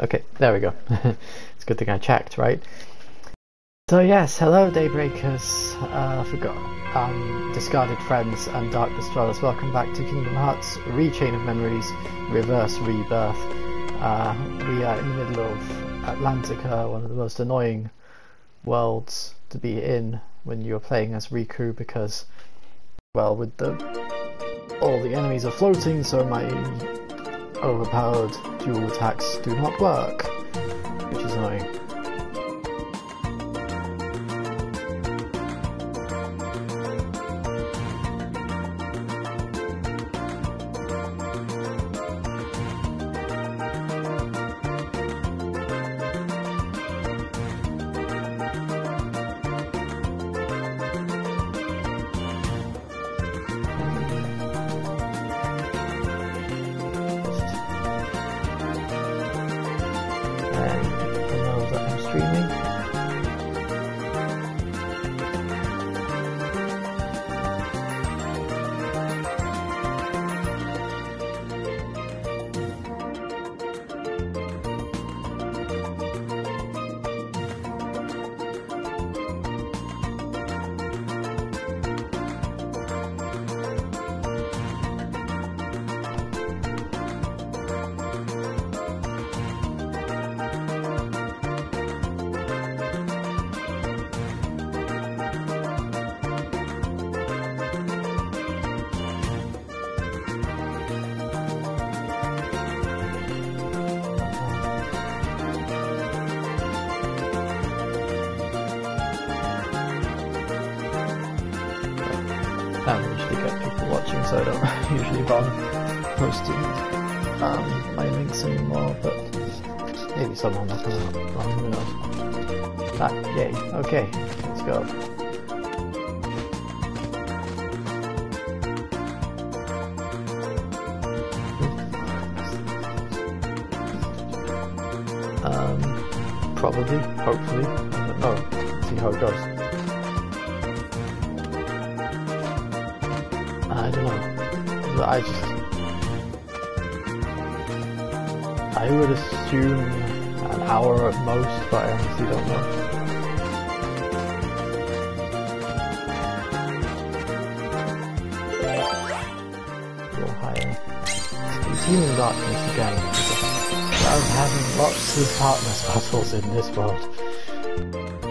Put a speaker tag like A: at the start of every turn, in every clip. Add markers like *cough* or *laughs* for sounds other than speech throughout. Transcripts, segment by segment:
A: Okay, there we go. *laughs* it's good thing I checked, right? So yes, hello Daybreakers, uh, forgot, um, Discarded Friends and Darkness Dwellers. Welcome back to Kingdom Hearts Rechain of Memories, Reverse Rebirth. Uh, we are in the middle of Atlantica, one of the most annoying worlds to be in when you're playing as Riku because, well, with the all the enemies are floating, so my overpowered dual attacks do not work, which is annoying. World.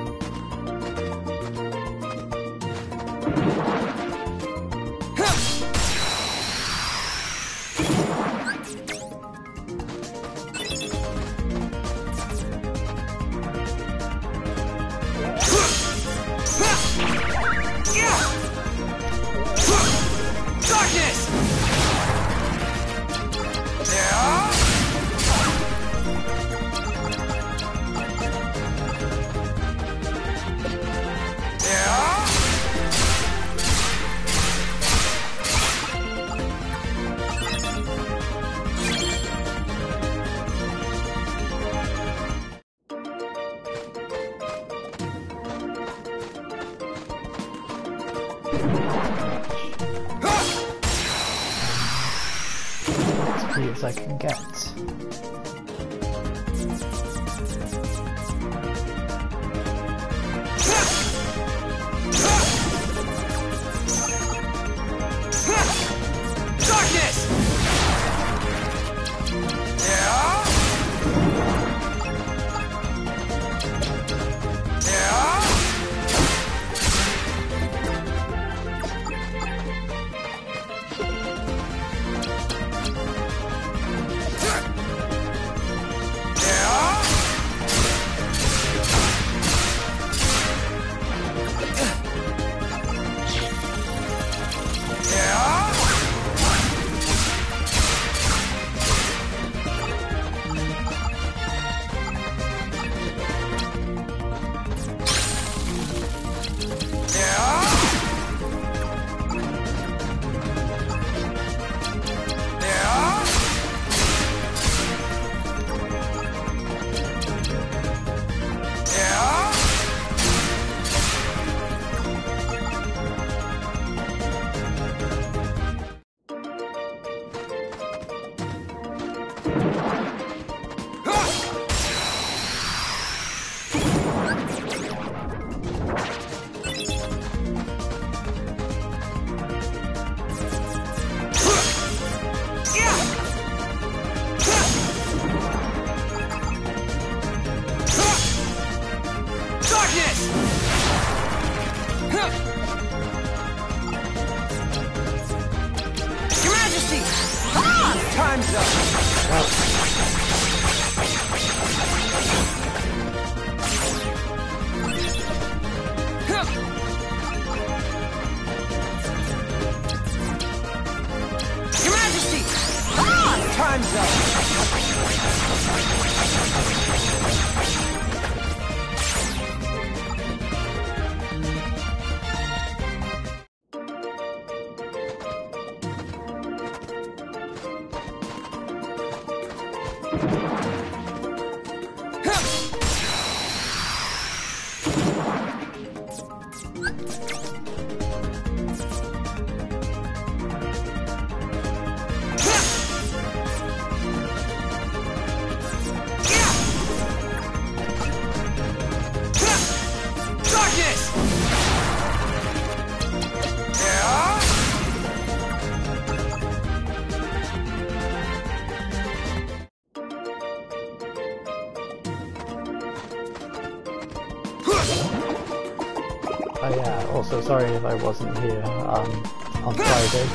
A: Oh yeah, also sorry if I wasn't here um, on Friday.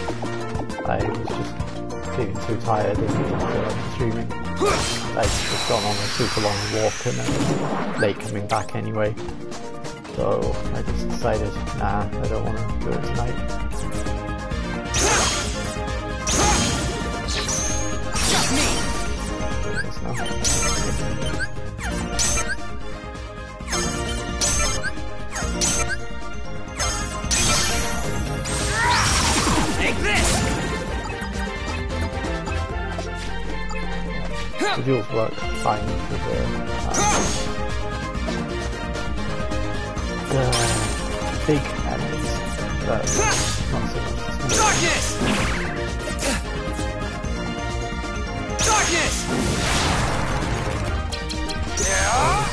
A: I was just feeling too tired and didn't feel like streaming. I'd just gone on a super long walk and I was late coming back anyway. So I just decided, nah, I don't want to do it tonight.
B: Got me!
A: The duels work fine with the, um, the big enemies.
B: Darkness! Darkness! Yeah?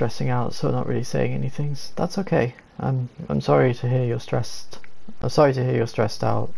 A: stressing out, so not really saying anything. That's okay. I'm I'm sorry to hear you're stressed. I'm sorry to hear you're stressed out.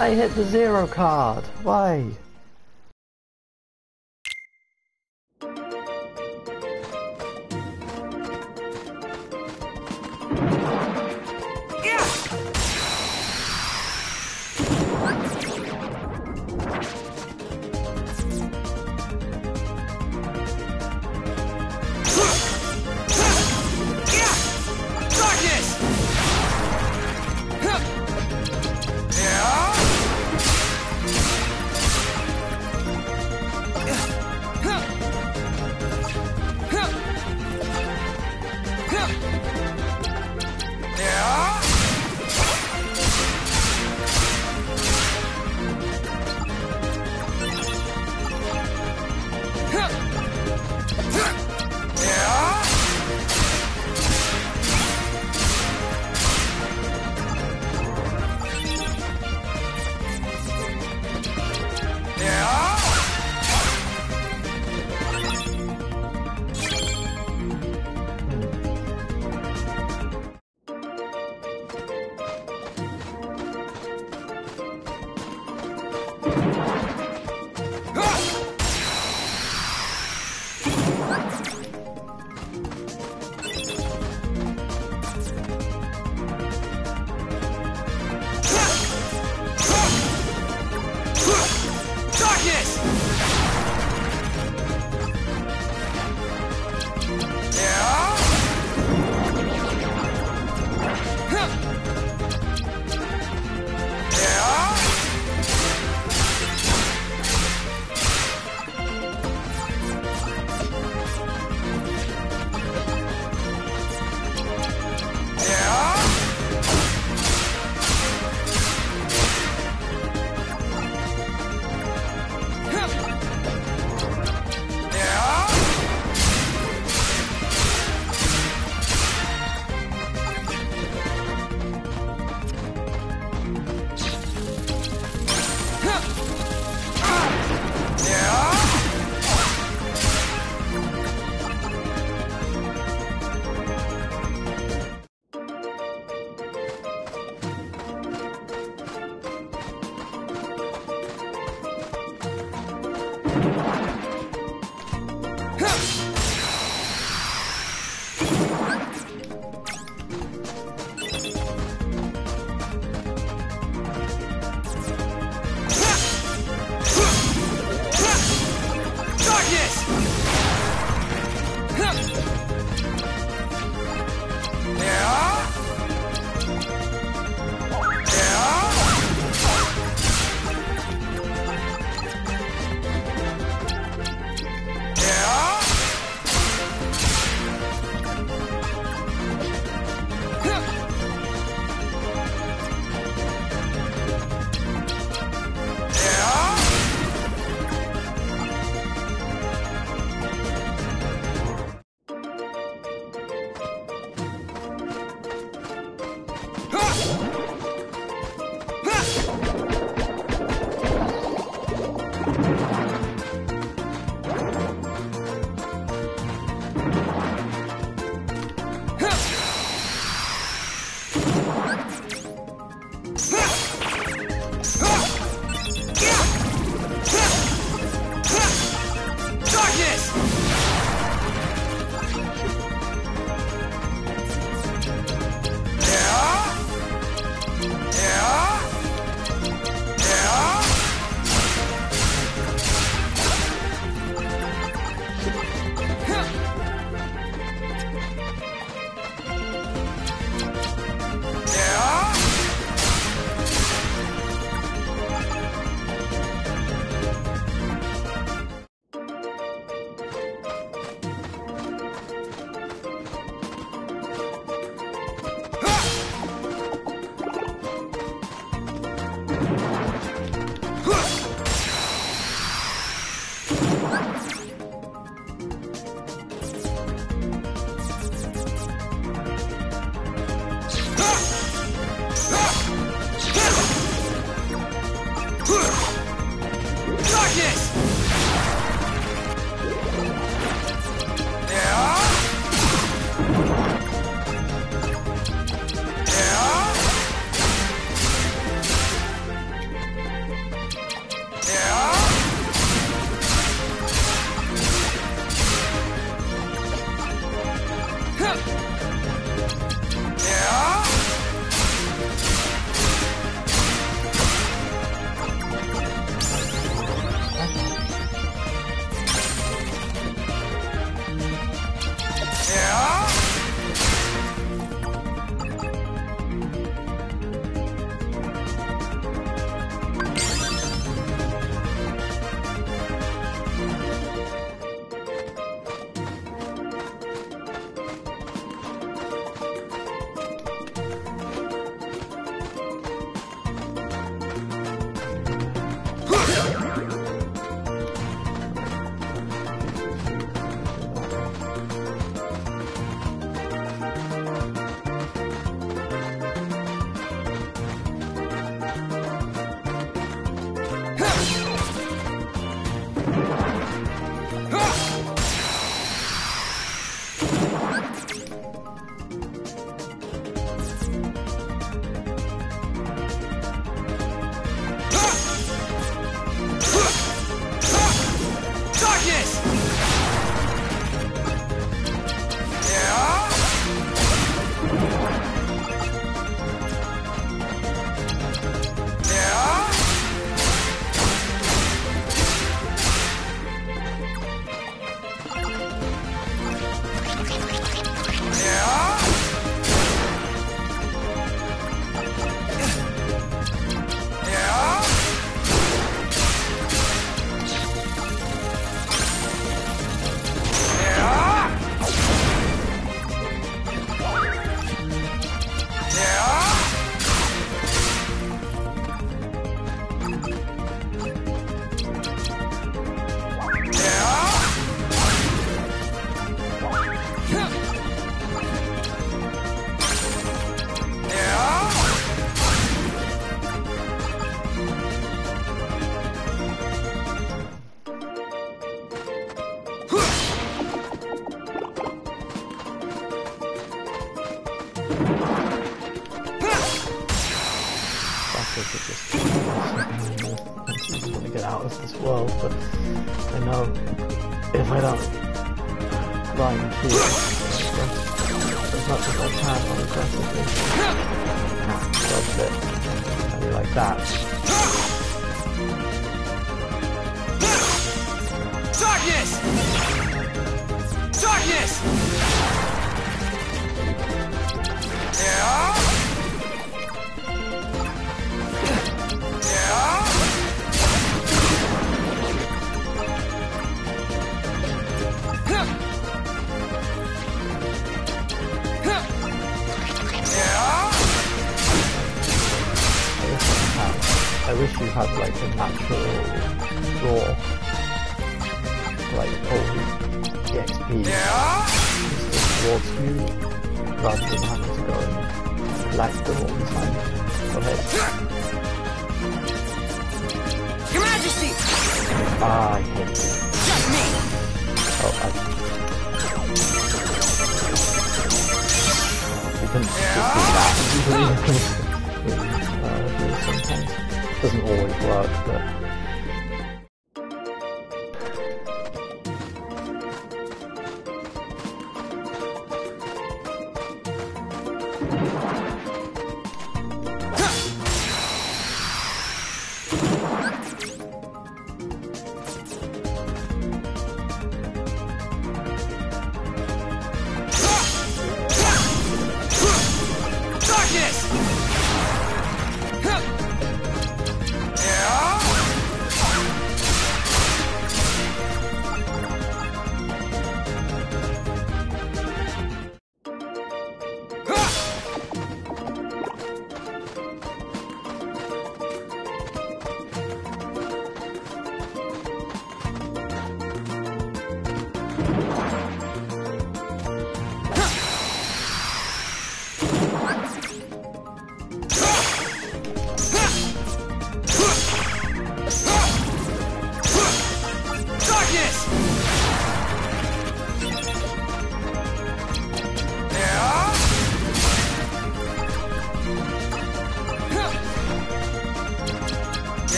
A: I, hit the zero card. Why?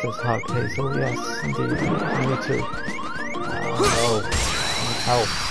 A: says Hawk Hazel. Yes, indeed. Me too. Uh, oh. Help.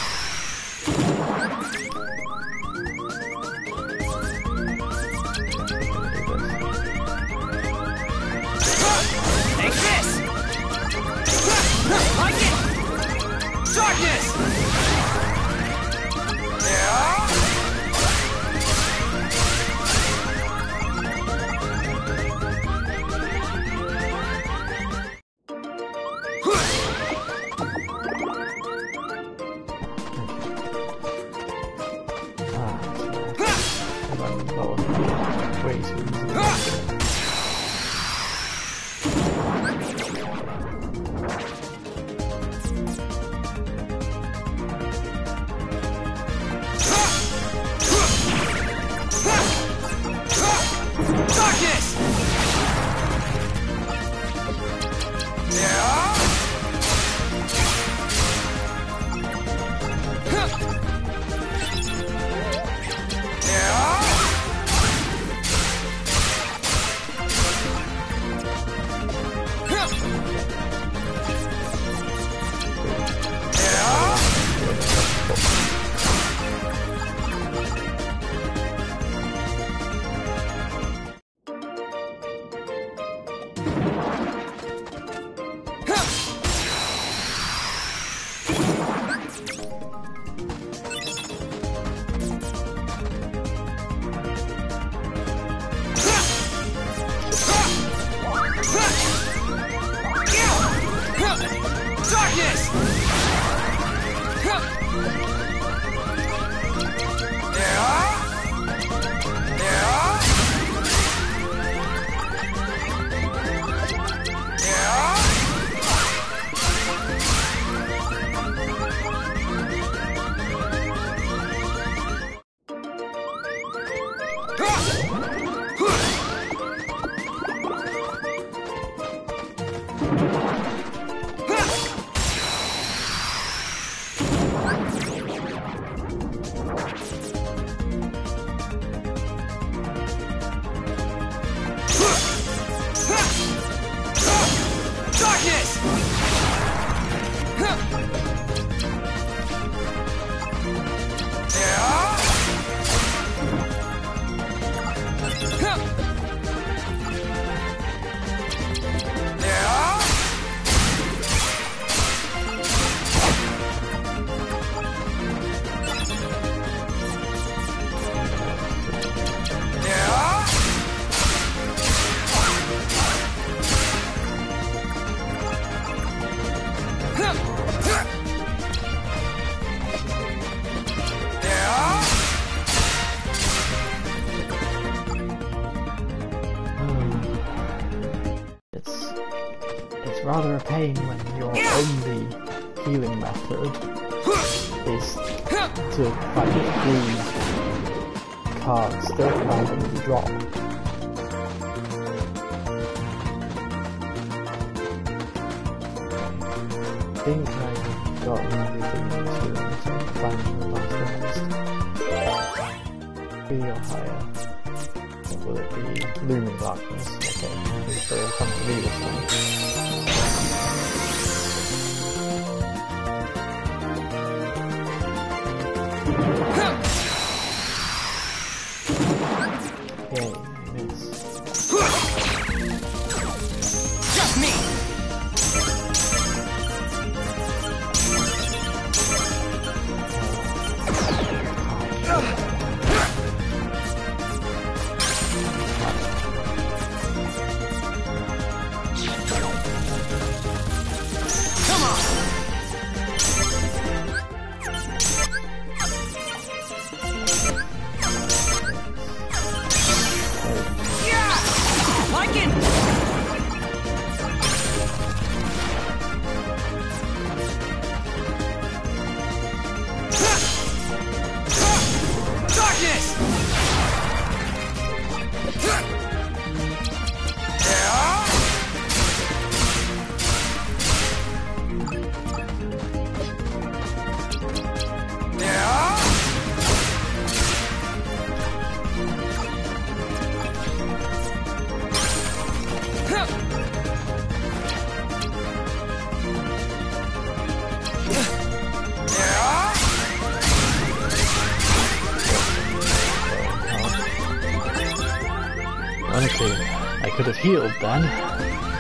A: healed then,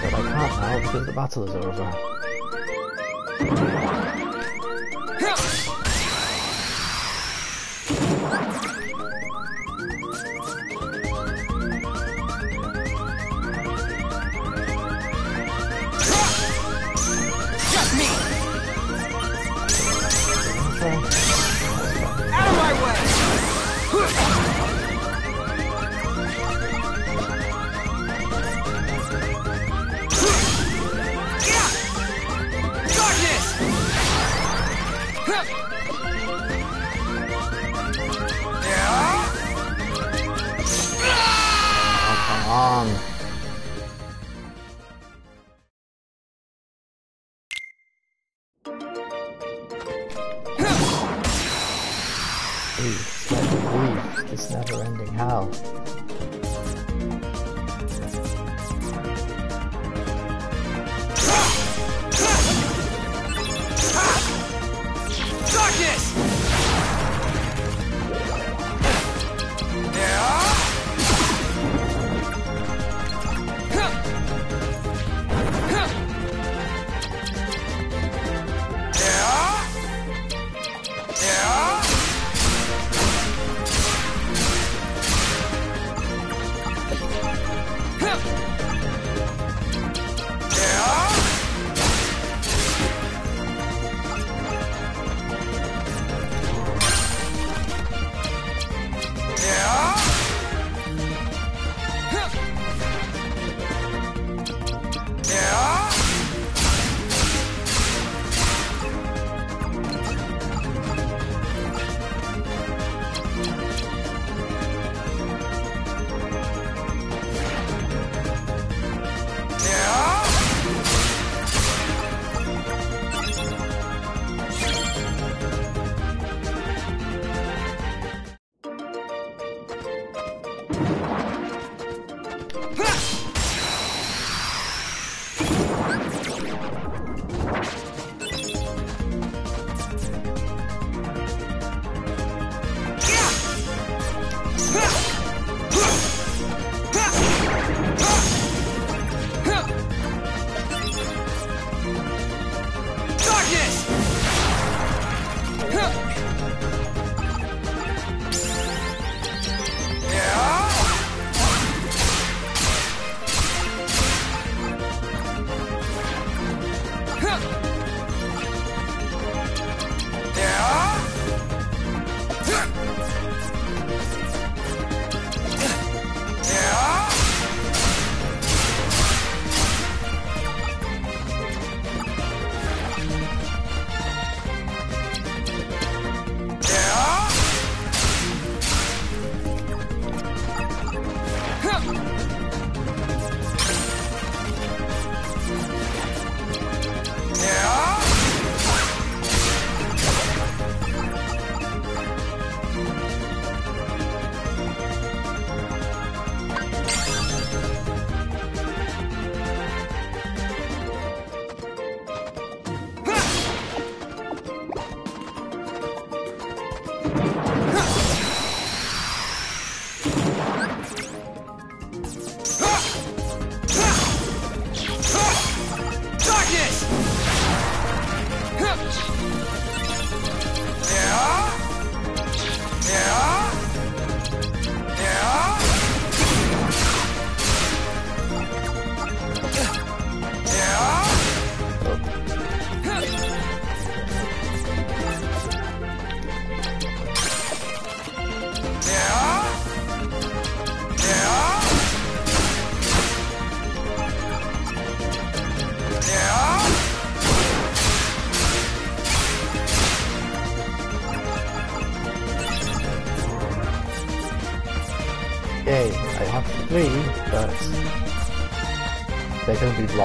A: but I can't now because the battle is over.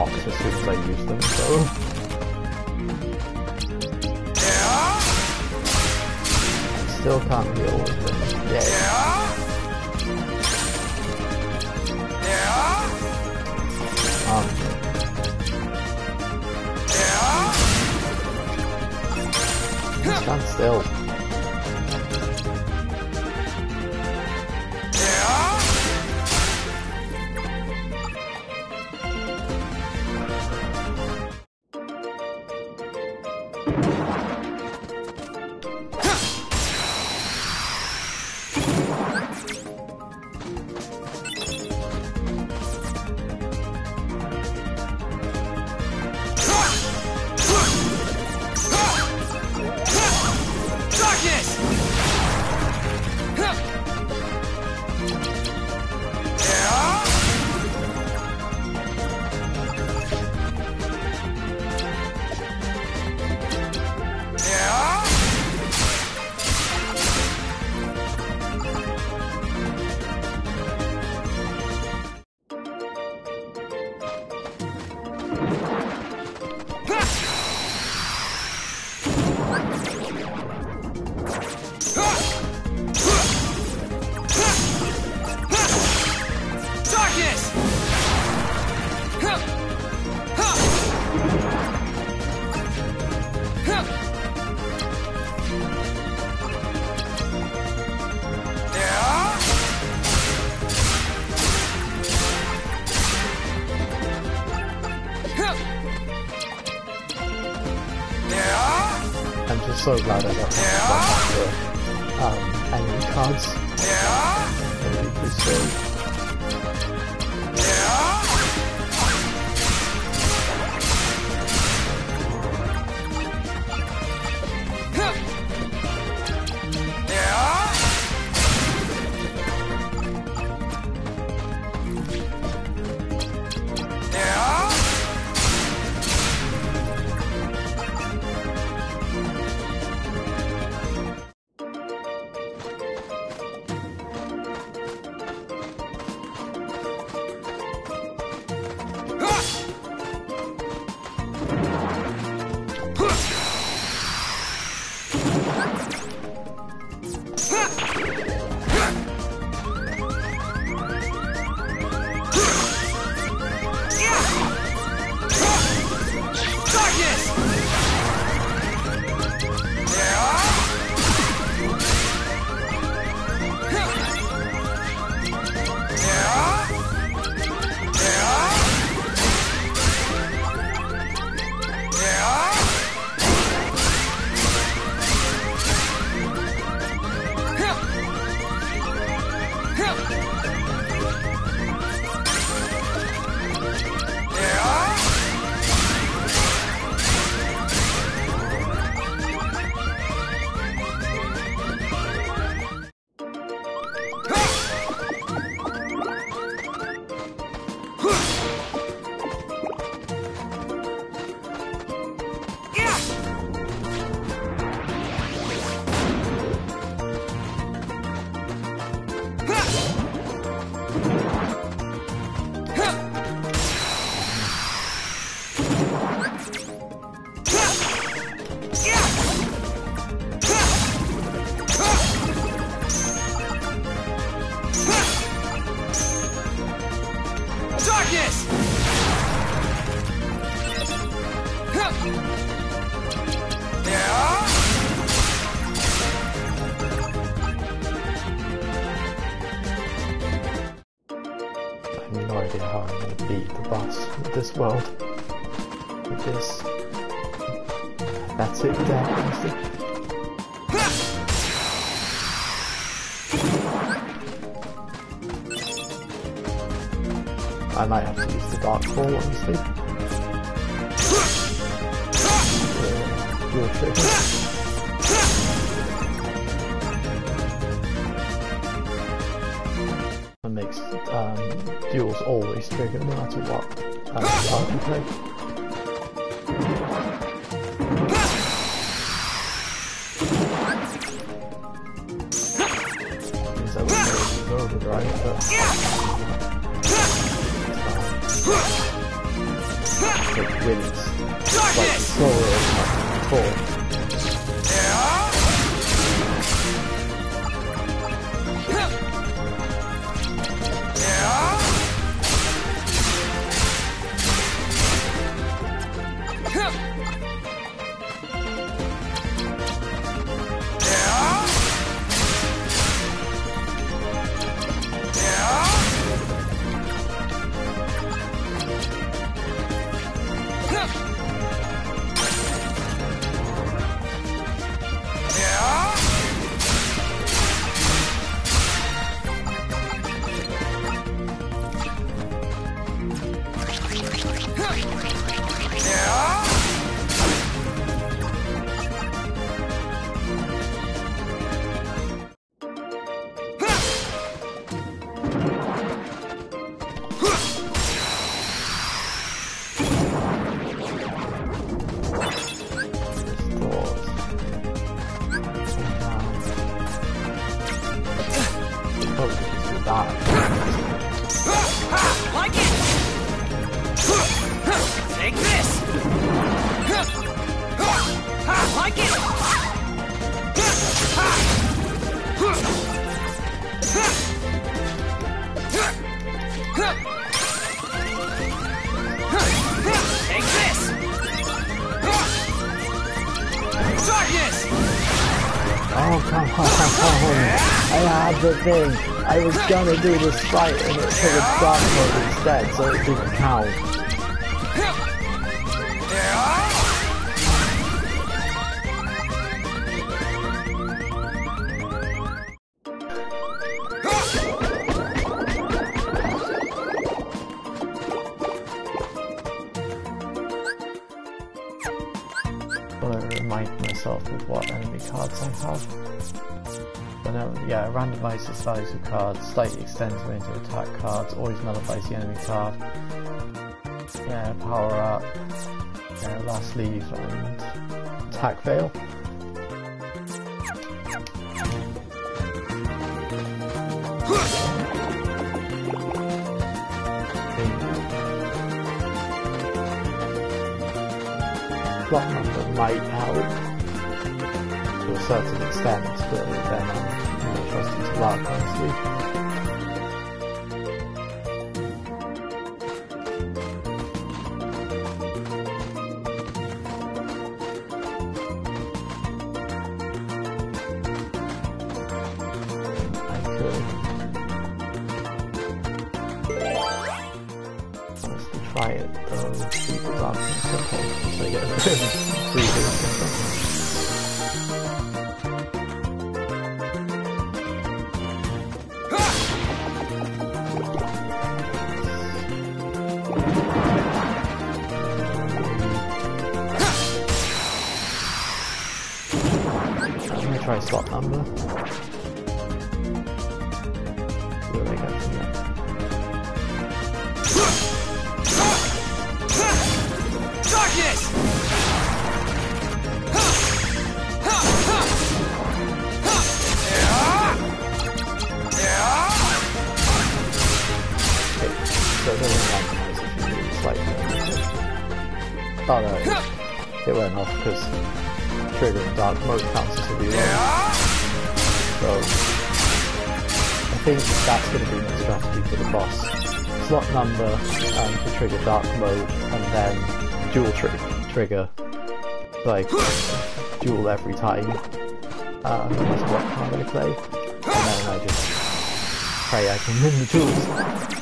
A: As soon as I use them. so glad I got that. Um, and cards. And then walk. Uh, thing. I was gonna do this fight and it triggered Dark Mode instead, so it didn't count. No, the size of cards, slightly extends range of attack cards, always nullifies the enemy card. Yeah, power up, yeah, last leave and attack veil. Going to be my strategy for the boss. Slot number um, to trigger dark mode and then dual tri trigger. Like duel every time. Uh, matter what I'm going to play. And then I just pray I can win the duels.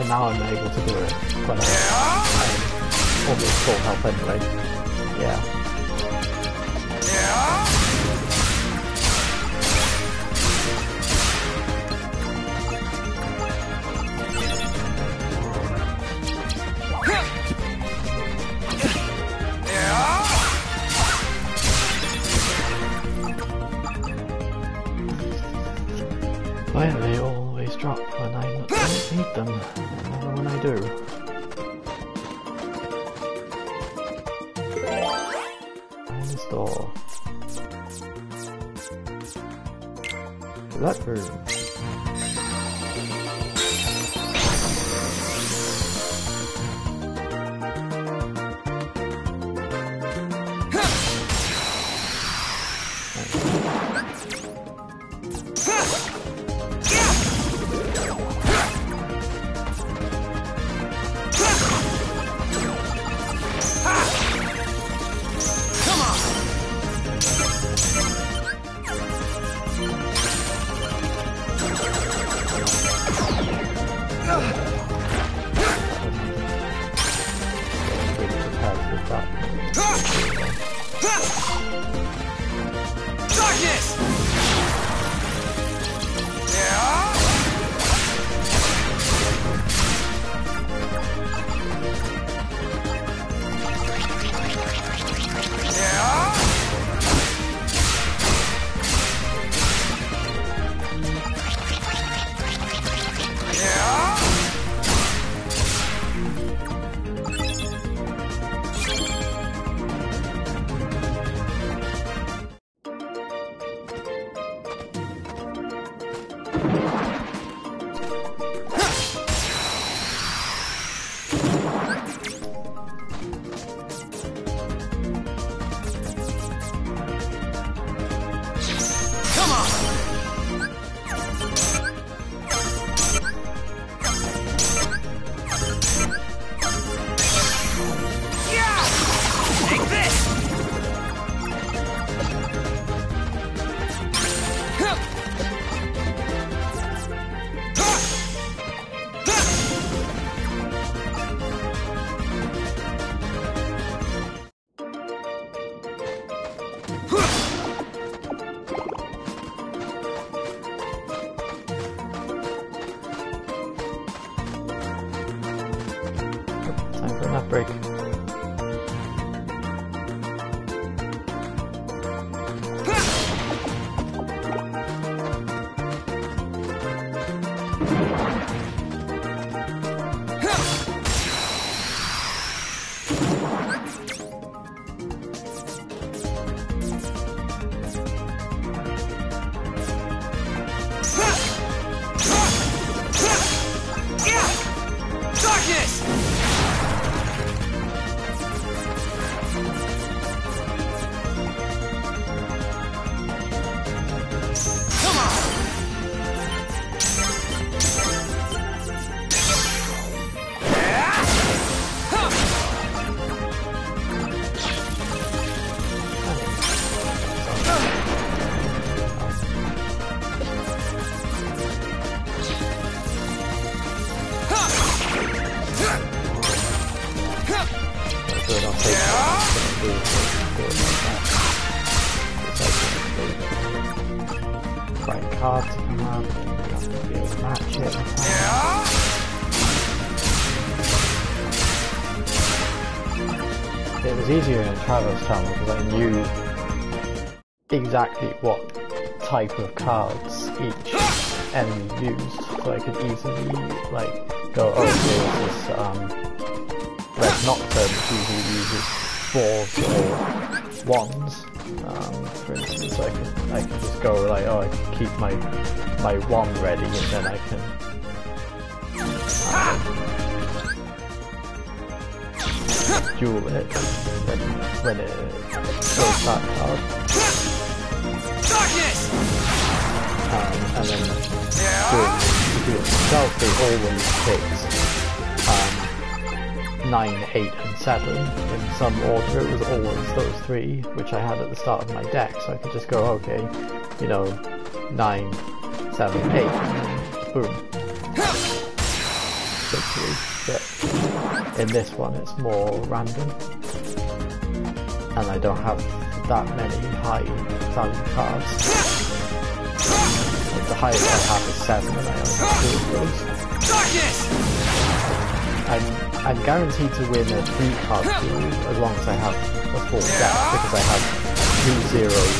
A: And now I'm able to do it. But uh, I'm almost full health anyway. Yeah. Exactly what type of cards each enemy used, so I could easily like go, oh, there's this um, Red Nocturne usually uses fours or wands, um, for instance. I can I can just go like, oh, I can keep my my wand ready, and then I can duel it when when it goes that card. Um, and then doing, do it itself, they always picked um, 9, 8 and 7 in some order. It was always those three, which I had at the start of my deck, so I could just go, okay, you know, 9, 7, 8, boom. victory, but in this one it's more random. And I don't have that many high value cards. The highest I have is 7 and I only have 2 of those. I'm, I'm guaranteed to win a 3 card pool as long as I have a full deck because I have two zeros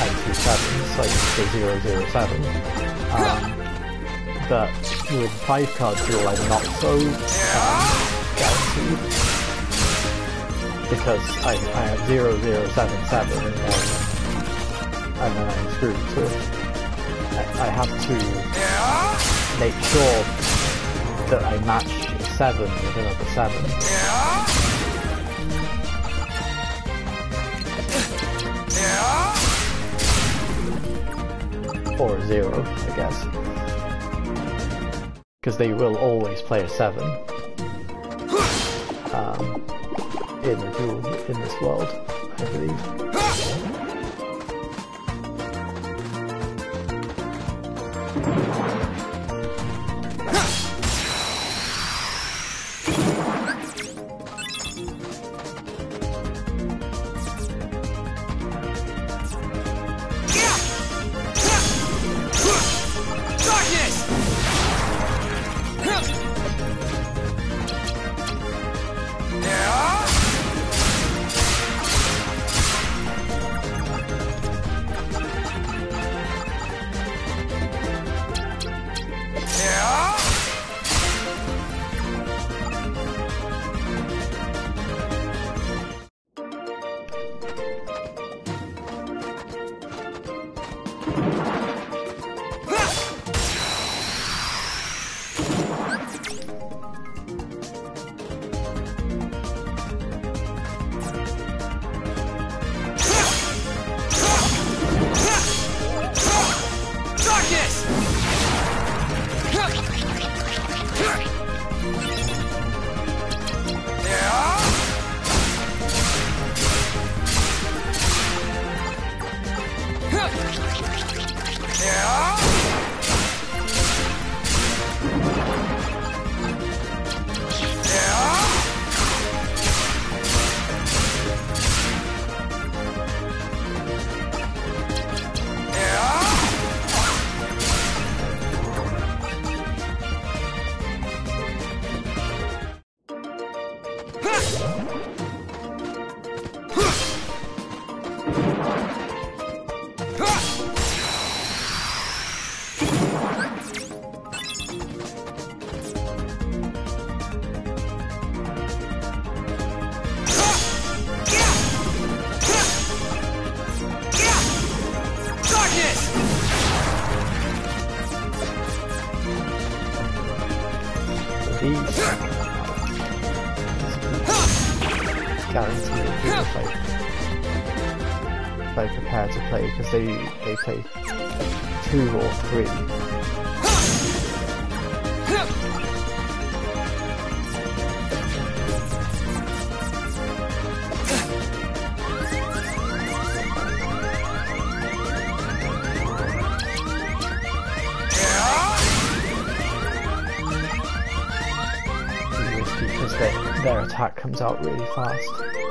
A: and two sevens, like the zero zero seven. Um, but with five card pool, I'm not so um, guaranteed because I, I have zero zero seven seven and then and then I'm screwed. So I, have to make sure that I match seven with another seven. Or zero, I guess. Because they will always play a seven um, in a duel in this world, I believe. *laughs* Because their, their attack comes out really fast.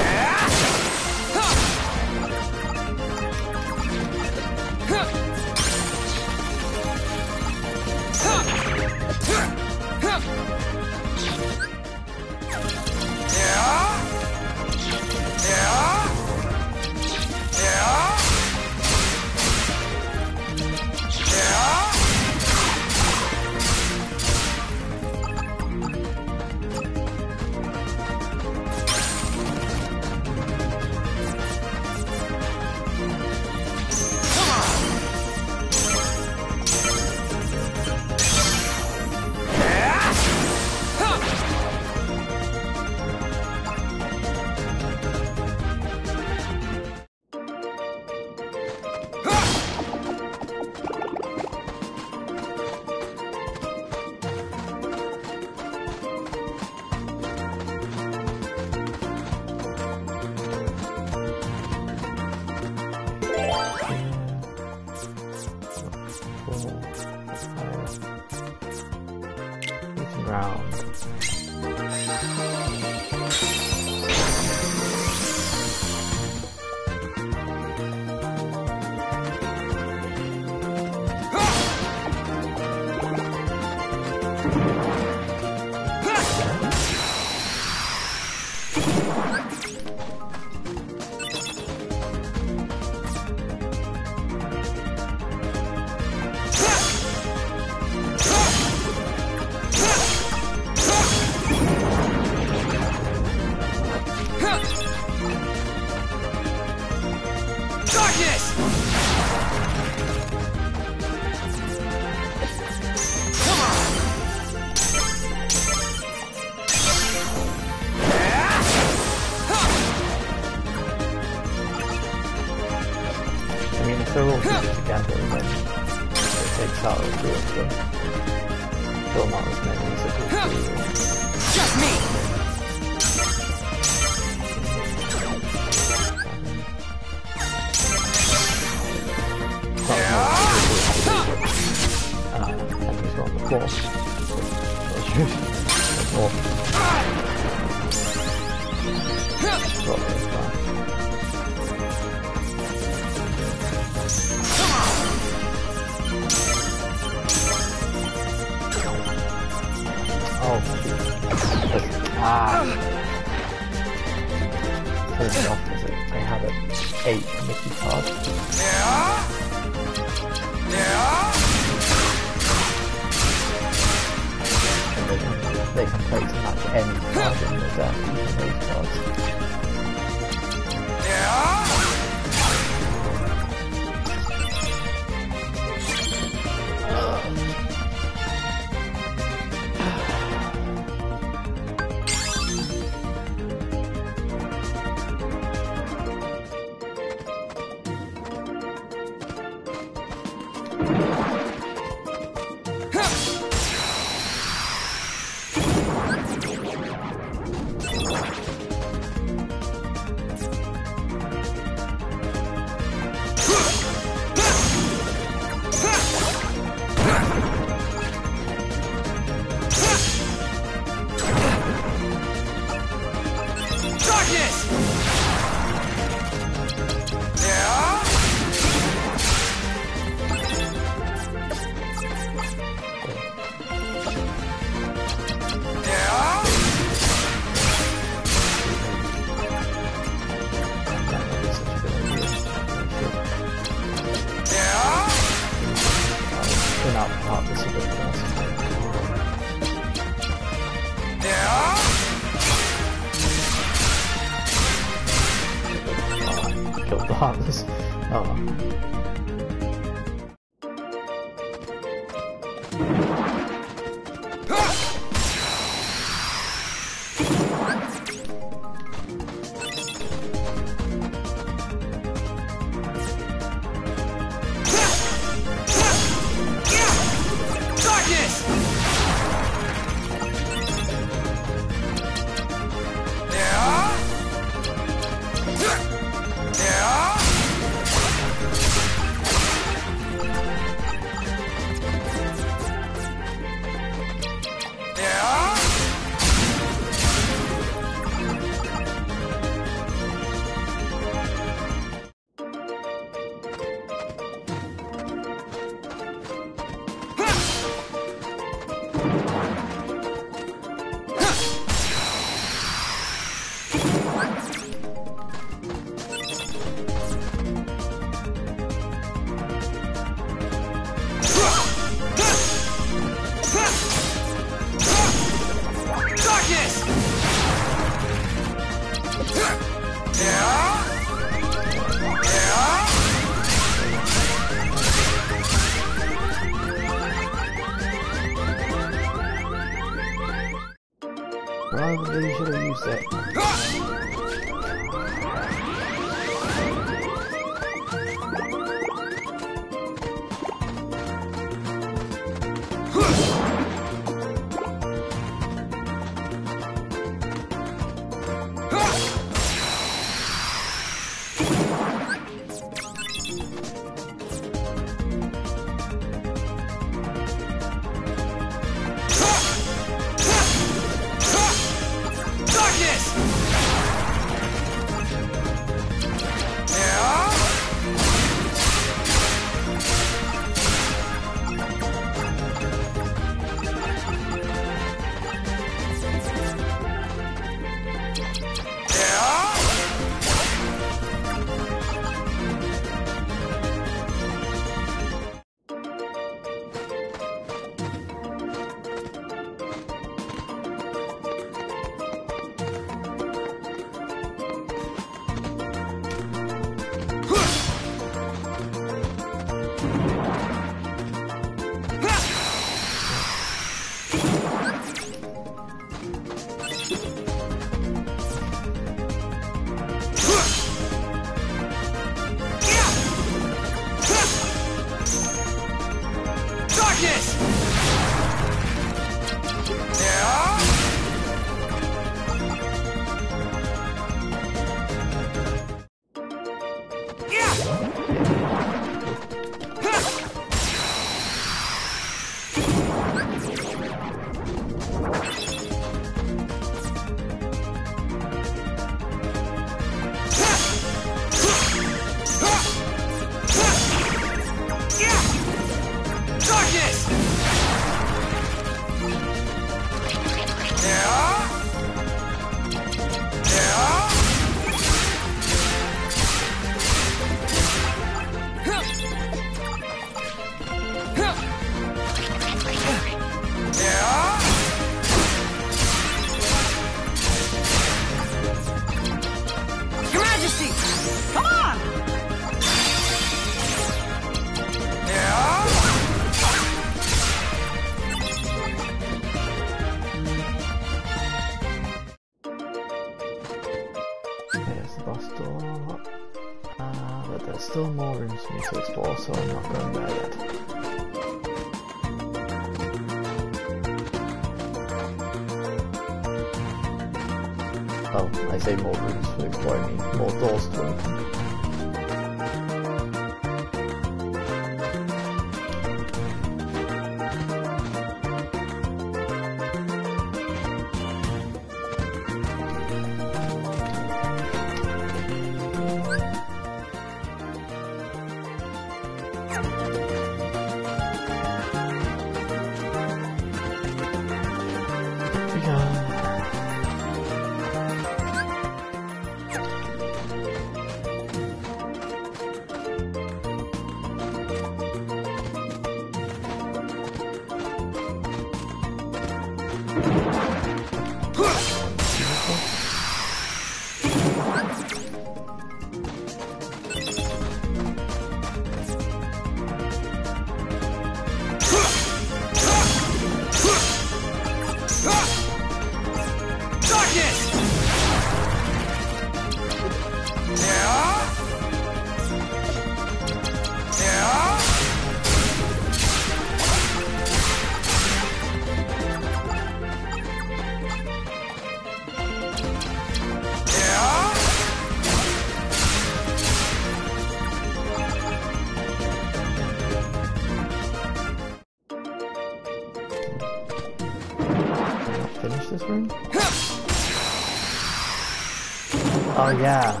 A: Oh,
B: yeah.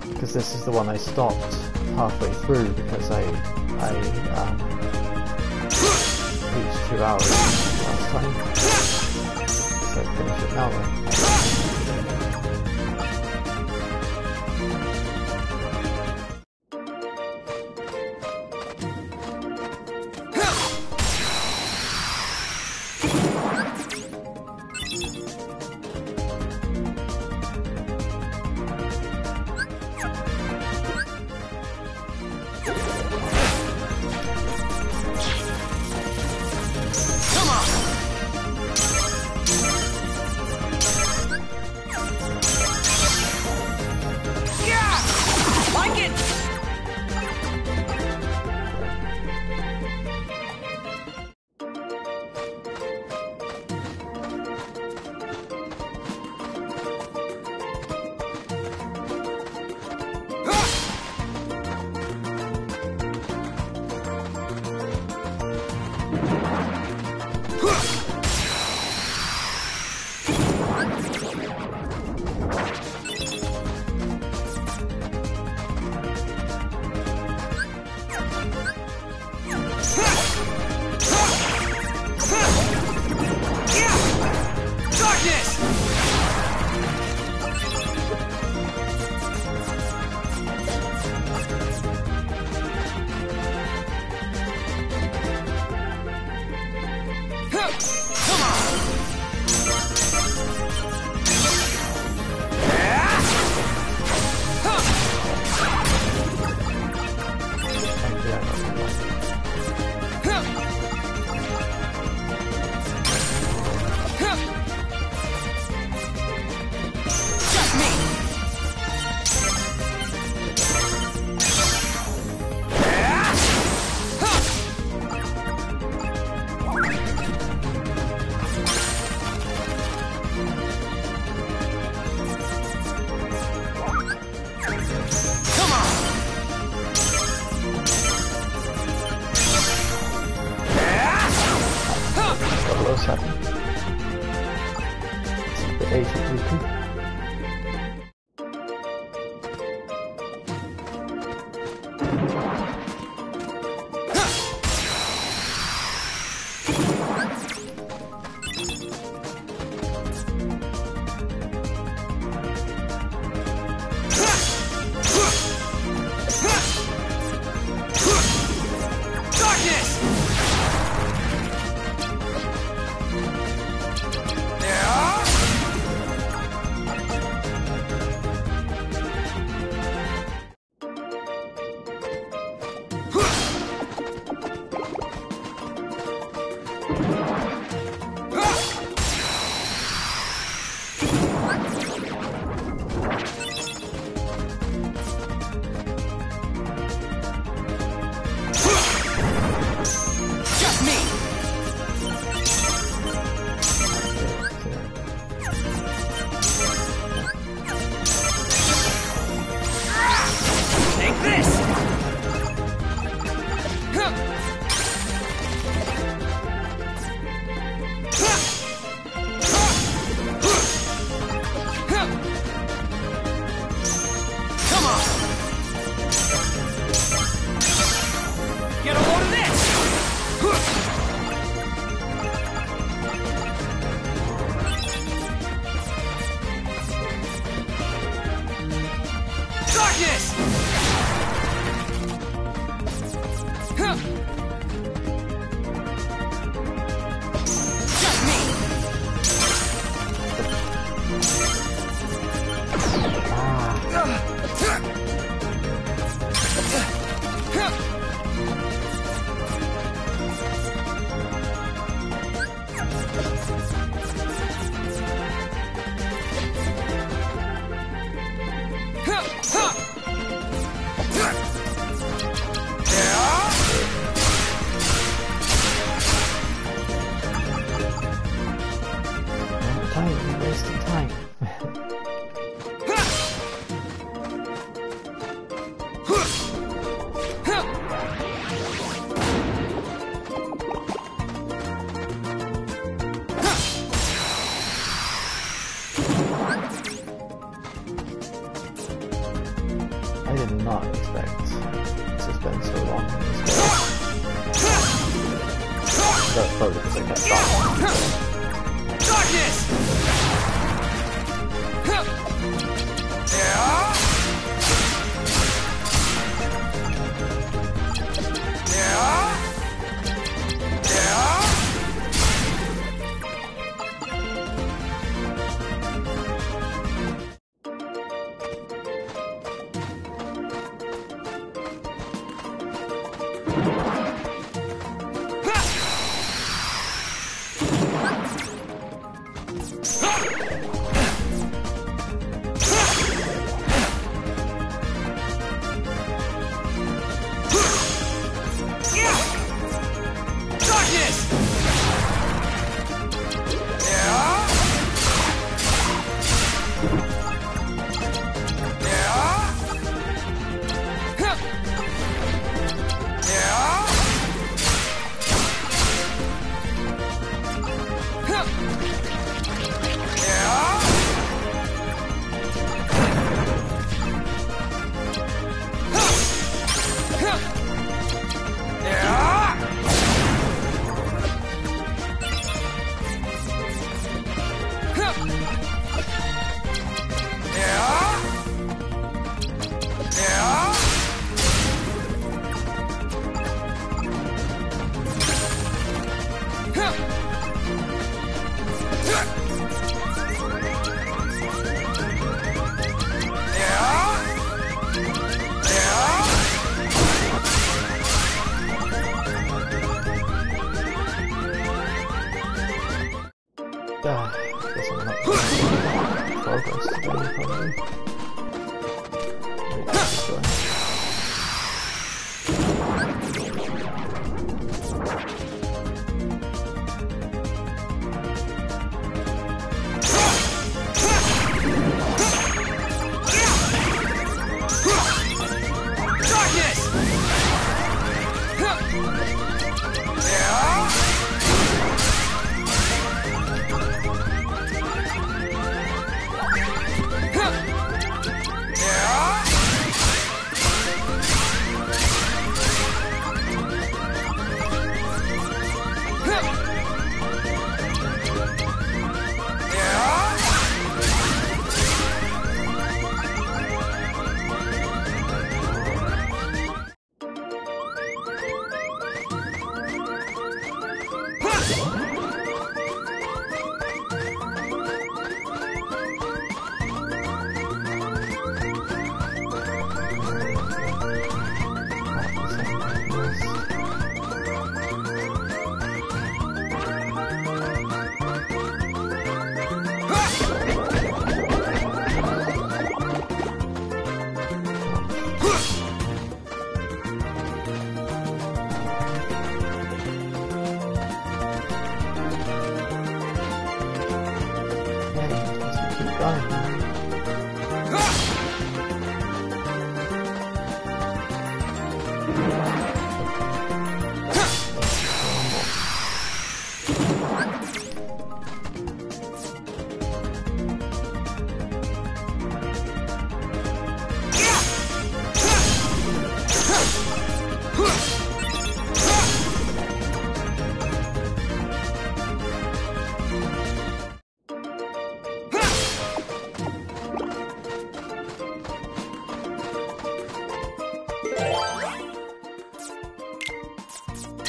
A: Because this is the one I stopped halfway through because I, I, um, reached two hours last time. So I finish it now then.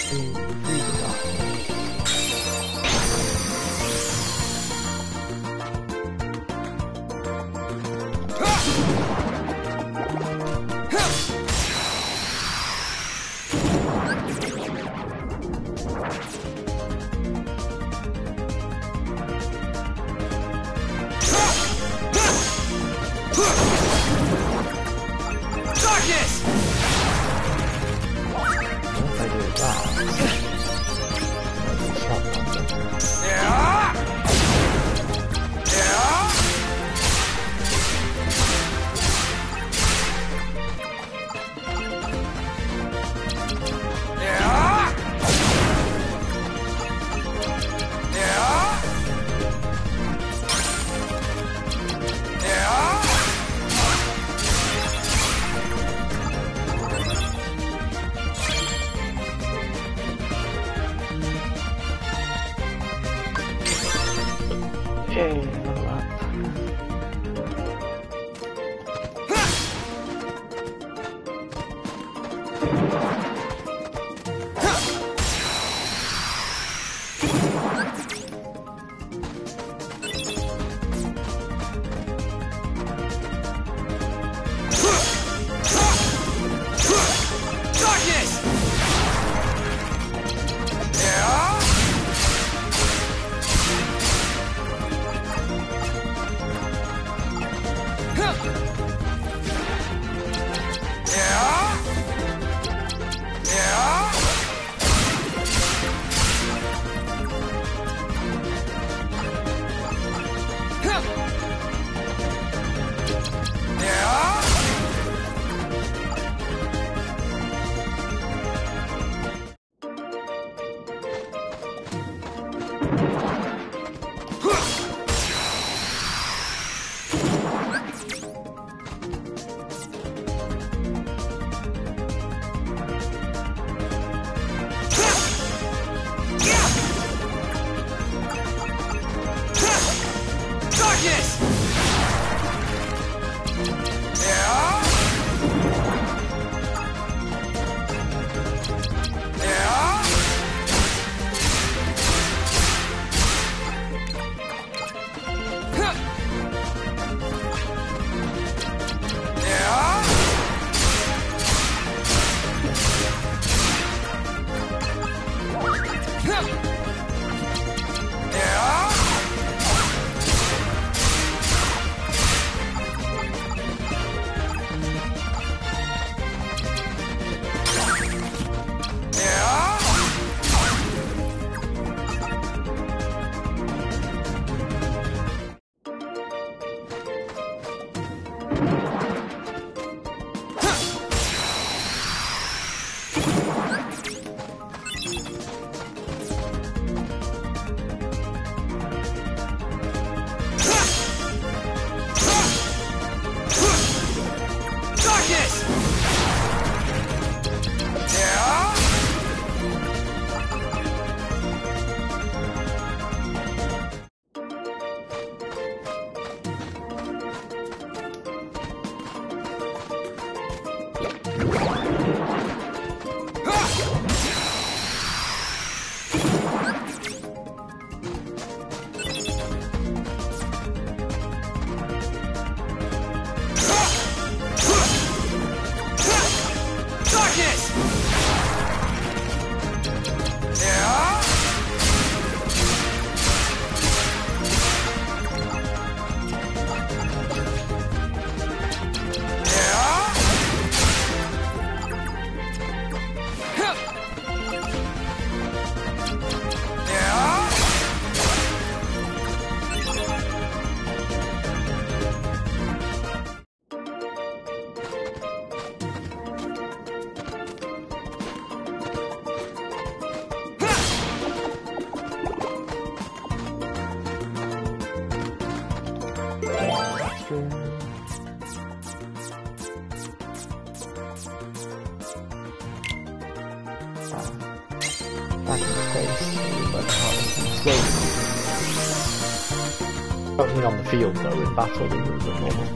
A: Sim. Field though, in battle they move at normal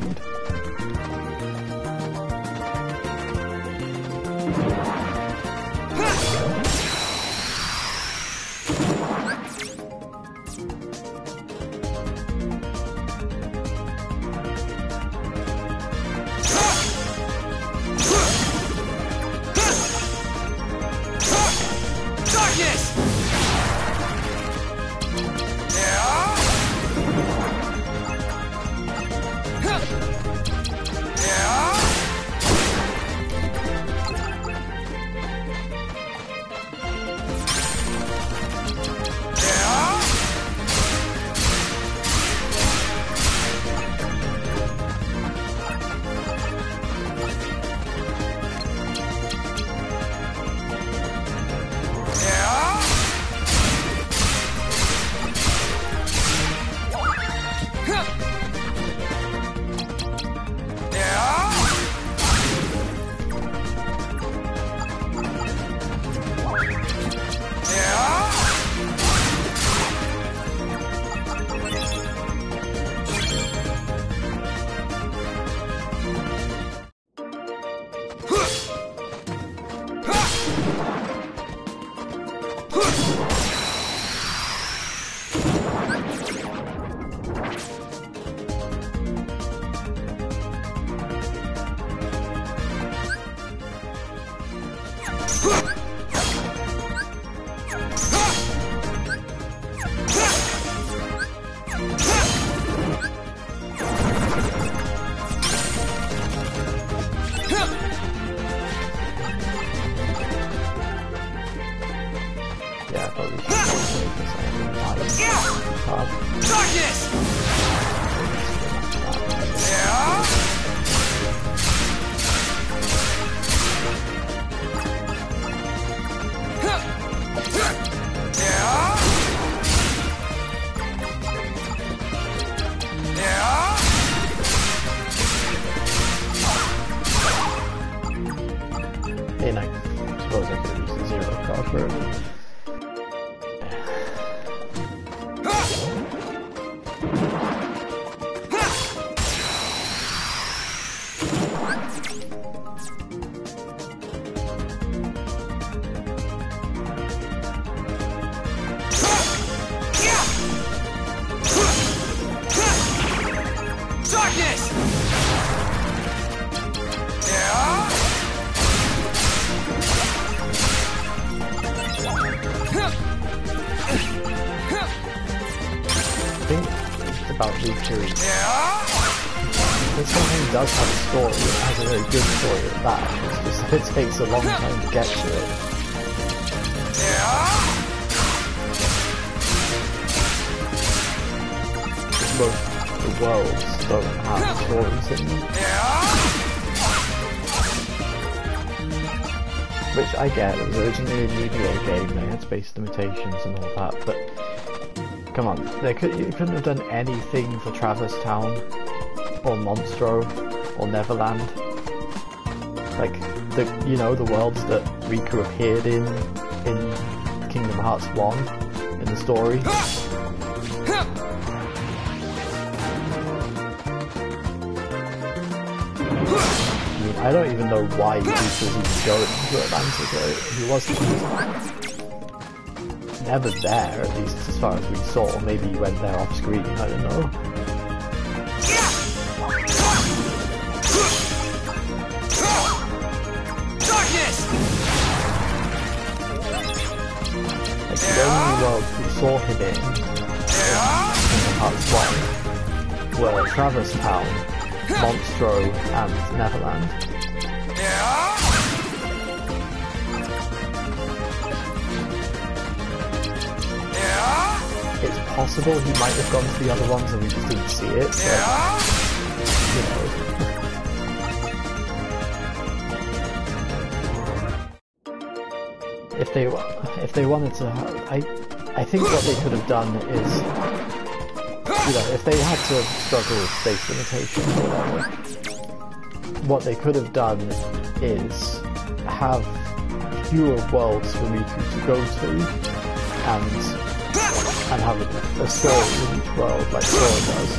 A: story, it has a very good story at that. It's just it takes a long time to get to it. Most of the worlds don't have stories in them. Which I get, it was originally a Media game, they had space limitations and all that, but come on, they could you couldn't have done anything for Traverse Town or Monstro or Neverland. Like the you know, the worlds that Riku appeared in in Kingdom Hearts 1 in the story. I mean, I don't even know why was even going to Atlantica. He wasn't never there, at least as far as we saw. Maybe he went there off screen, I don't know. In
B: Yeah!
A: 1 were Traverse Town, Monstro, and Neverland. It's possible he might have gone to the other ones and we just didn't see it, but, you know. if they if they wanted to, I I think what they could have done is you know, if they had to struggle with space limitations or whatever, what they could have done is have fewer worlds for me to go to and and have a, a story in each world like Sora does.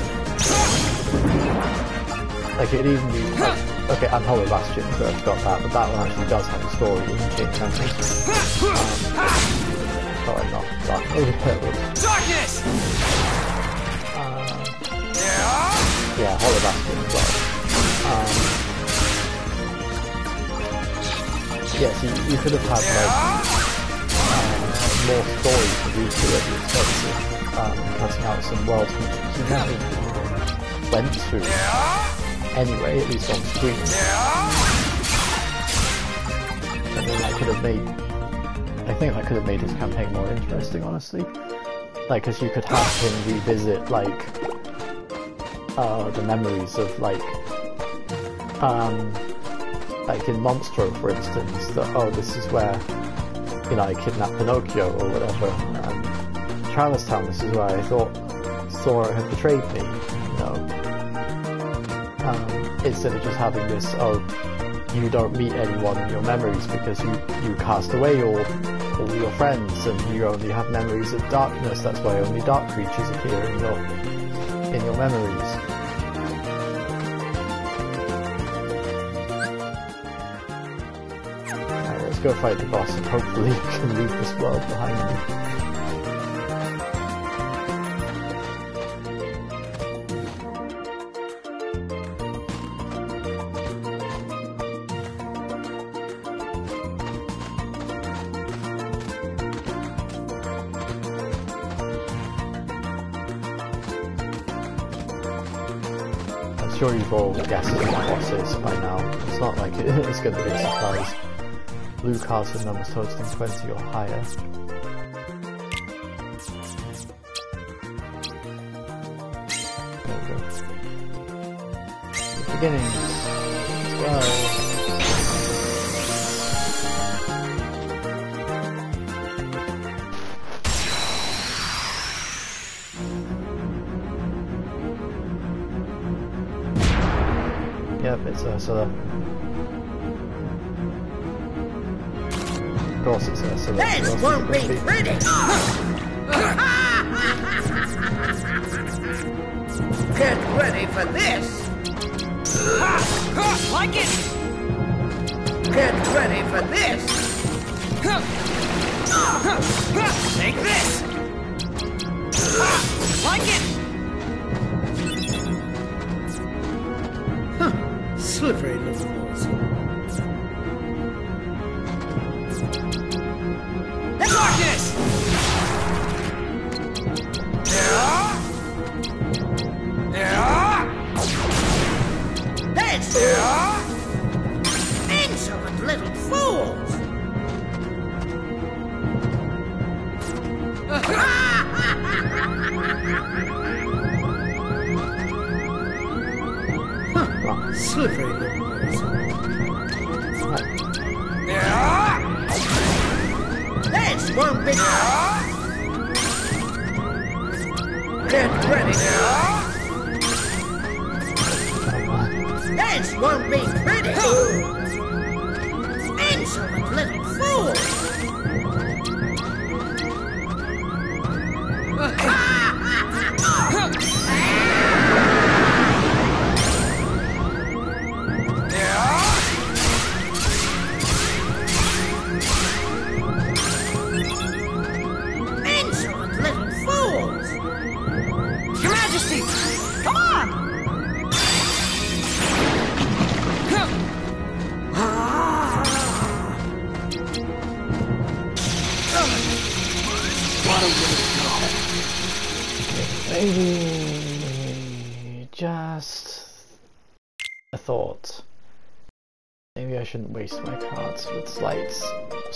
A: Like it'd even be like, okay, and Hollow Bastion, so I forgot that, but that one actually does have a story in Chain Champions. Um, sorry, not.
B: Darkness!
A: Uh,
B: Yeah!
A: yeah, Hollow Bastion as well. Um, yes, you, you could have had like uh, more story to do the expense of um, cutting out some worlds never went through anyway, at least on screen.
B: Yeah!
A: And then that could have made. I think that could have made his campaign more interesting, honestly. Like, because you could have him revisit, like, uh, the memories of, like, um, like in Monstro, for instance, that, oh, this is where, you know, I kidnapped Pinocchio or whatever. And Traverse Town, this is where I thought Sora had betrayed me, you know. Um, instead of just having this, oh, you don't meet anyone in your memories because you, you cast away all your friends and you only have memories of darkness. That's why only dark creatures appear in your in your memories. Alright, let's go fight the boss and hopefully we can leave this world behind me. Sure you've all guessed what the boss is by now. It's not like it, *laughs* it's going to be a surprise. Blue cards with numbers totaling 20 or higher. There we go. The beginnings. Ursula. Of course it's Ursula.
C: This
A: is
C: won't be pretty!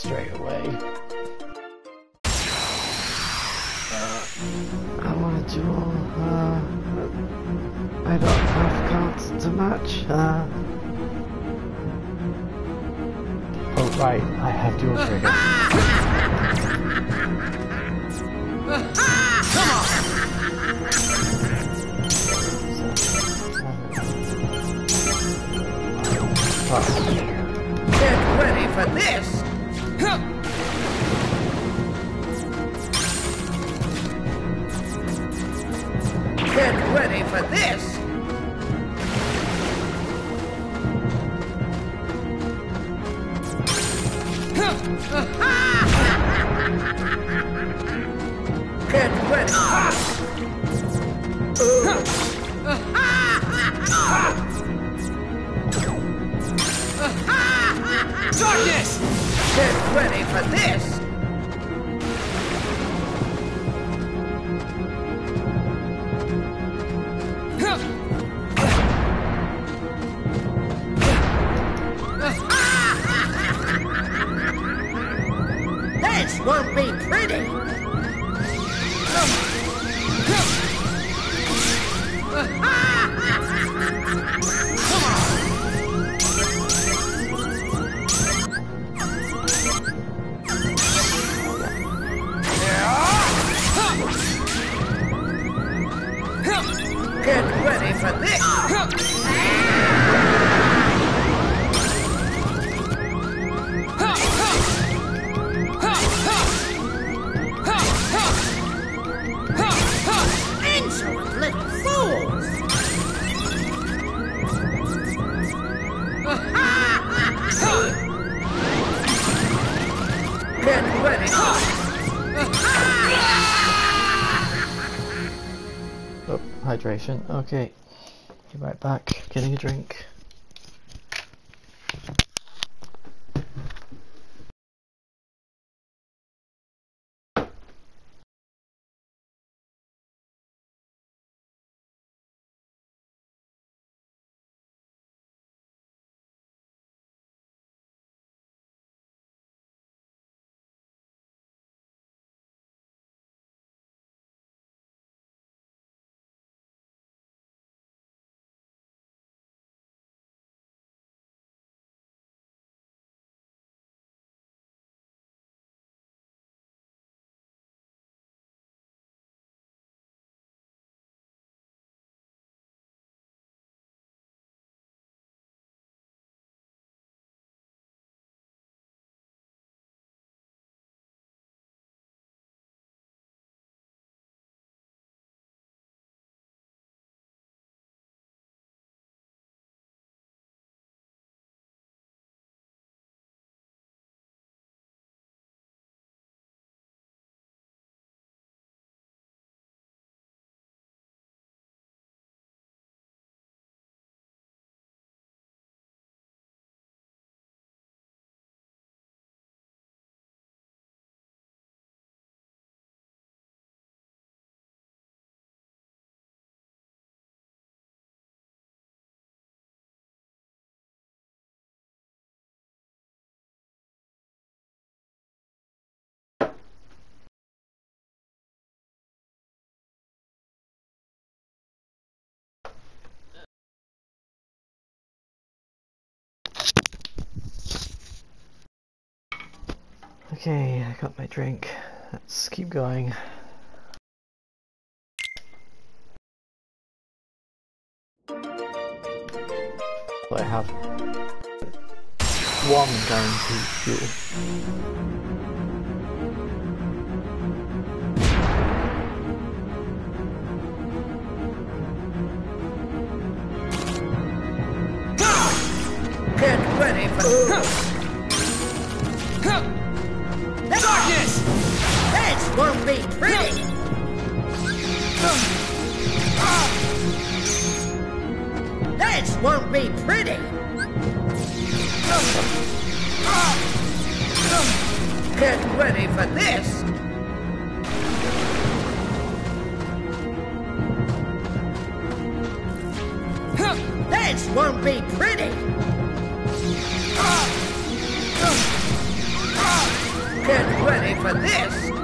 A: Straight away. Uh, I want to duel. Uh, I don't have cards to match. Uh, oh right, I have dual *laughs* trigger.
B: Darkness!
C: Get ready for this!
A: Okay. Okay, I got my drink. Let's keep going. But I have one guaranteed duel.
C: Get ready for
B: Darkness!
C: this! Won't be pretty! This won't be pretty! Get ready for this! This won't be pretty! Get ready for this!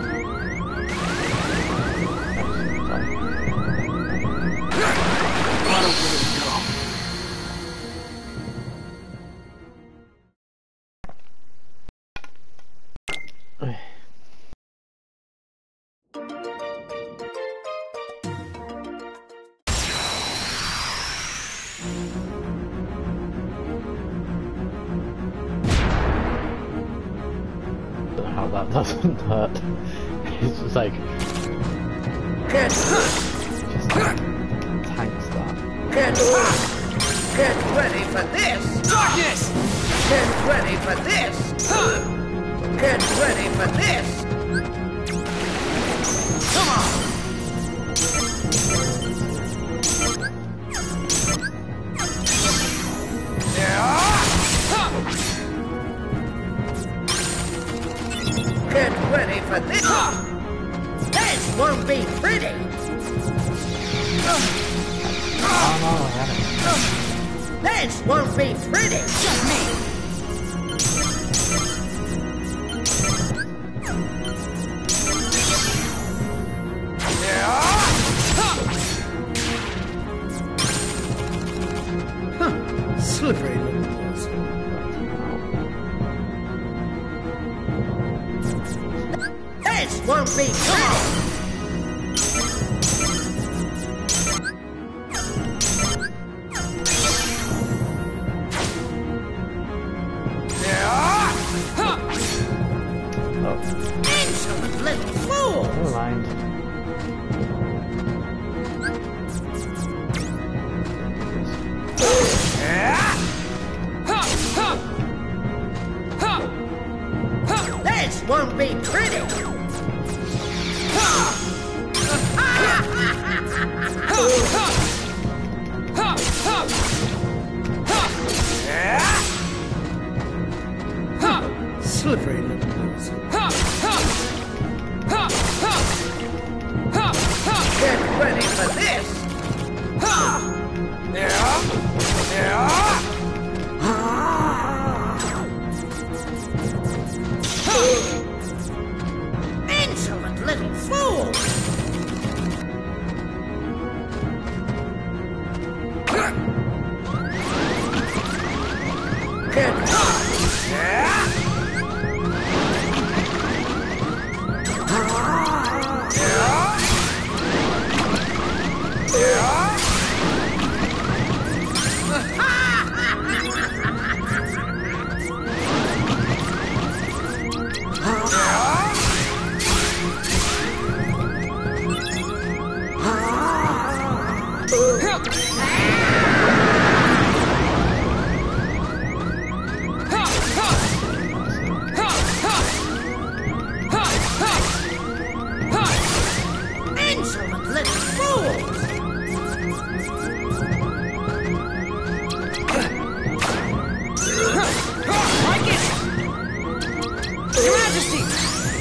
B: Your Majesty!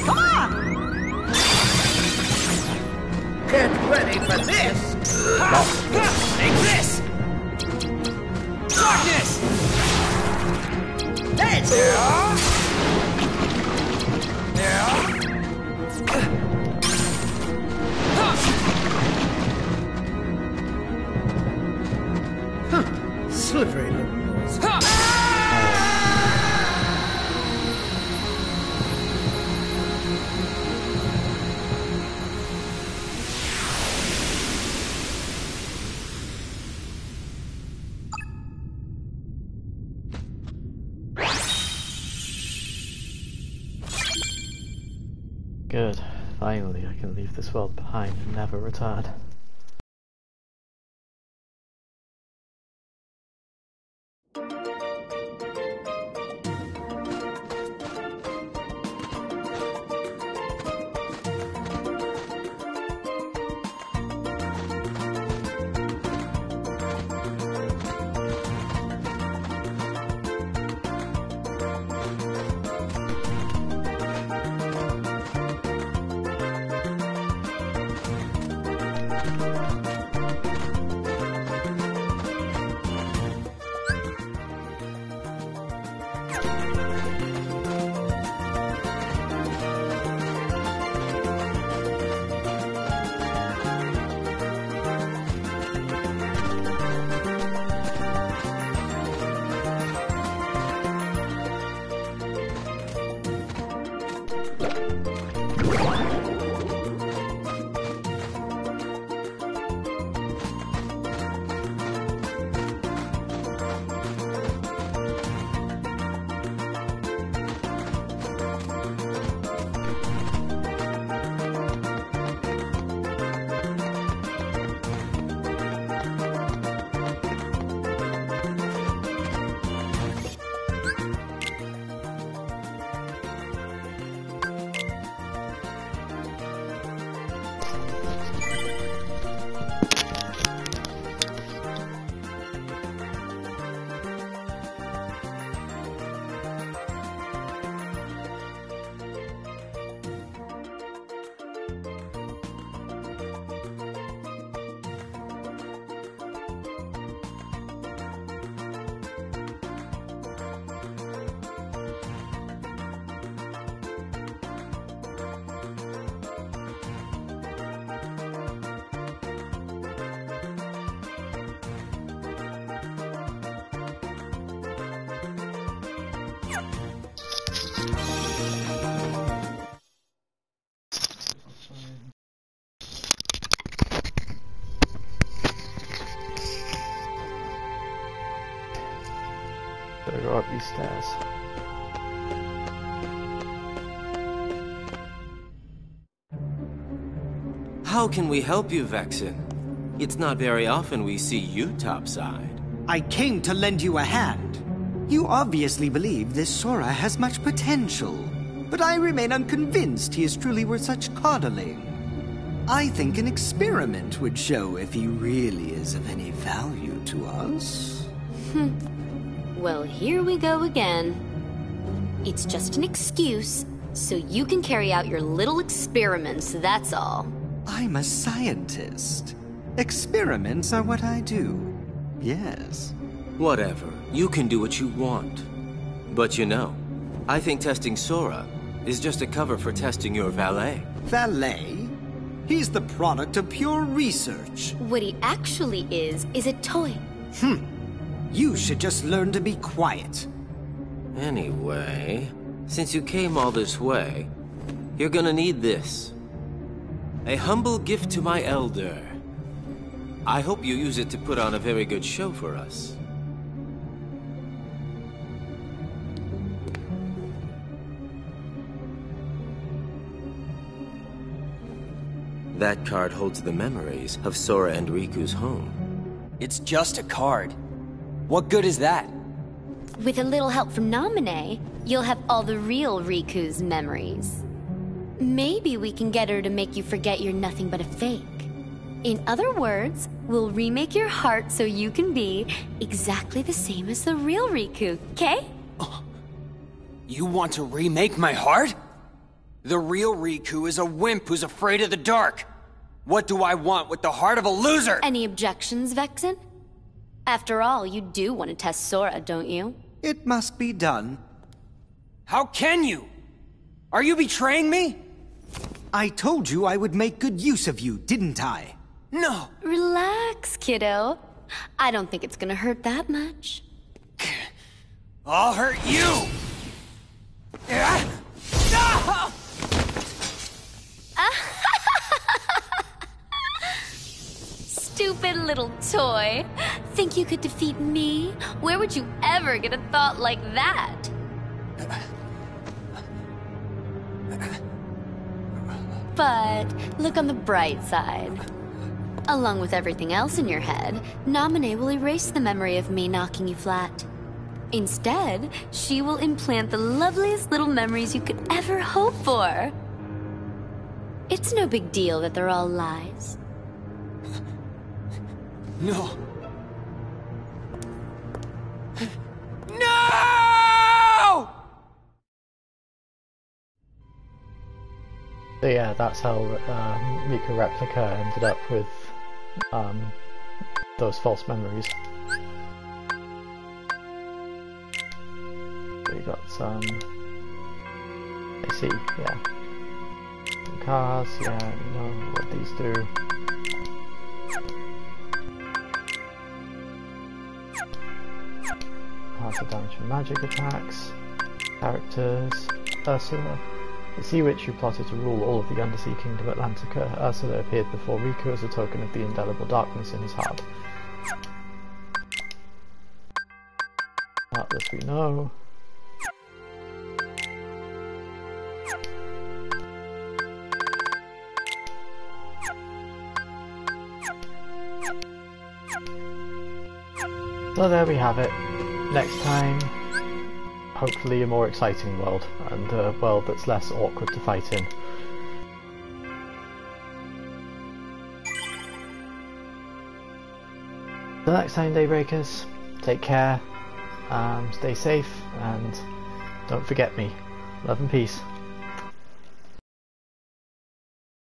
B: Come on!
C: Get ready for this!
B: Take this! Darkness!
A: That's... Never retired. Go up these stairs.
D: How can we help you, Vexen? It's not very often we see you topside.
E: I came to lend you a hand. You obviously believe this Sora has much potential, but I remain unconvinced he is truly worth such coddling. I think an experiment would show if he really is of any value to us. Hmm.
F: Well, here we go again. It's just an excuse, so you can carry out your little experiments, that's all.
E: I'm a scientist. Experiments are what I do. Yes.
D: Whatever. You can do what you want. But you know, I think testing Sora is just a cover for testing your valet.
E: Valet? He's the product of pure research.
F: What he actually is, is a toy. Hmm.
E: You should just learn to be quiet.
D: Anyway, since you came all this way, you're gonna need this. A humble gift to my elder. I hope you use it to put on a very good show for us. That card holds the memories of Sora and Riku's home.
B: It's just a card. What good is that?
F: With a little help from Naminé, you'll have all the real Riku's memories. Maybe we can get her to make you forget you're nothing but a fake. In other words, we'll remake your heart so you can be exactly the same as the real Riku, okay?
B: Oh, you want to remake my heart? The real Riku is a wimp who's afraid of the dark. What do I want with the heart of a loser?
F: Any objections, Vexen? After all, you do want to test Sora, don't you?
E: It must be done.
B: How can you? Are you betraying me?
E: I told you I would make good use of you, didn't I?
B: No.
F: Relax, kiddo. I don't think it's gonna hurt that much.
B: I'll hurt you! Ah! Ah!
F: Stupid little toy. Think you could defeat me? Where would you ever get a thought like that? But look on the bright side. Along with everything else in your head, Naminé will erase the memory of me knocking you flat. Instead, she will implant the loveliest little memories you could ever hope for. It's no big deal that they're all lies.
B: No. No!
A: So yeah, that's how um, Riku Replica ended up with um, those false memories. We got some. I see, yeah. Some cars, yeah, you know what these do. The damage from magic attacks. Characters. Ursula. The Sea Witch who plotted to rule all of the Undersea Kingdom Atlantica, Ursula appeared before Riku as a token of the indelible darkness in his heart. Heartless we know. So there we have it. Next time, hopefully a more exciting world, and a world that's less awkward to fight in. Till next time, Daybreakers, take care, um, stay safe, and don't forget me. Love and peace.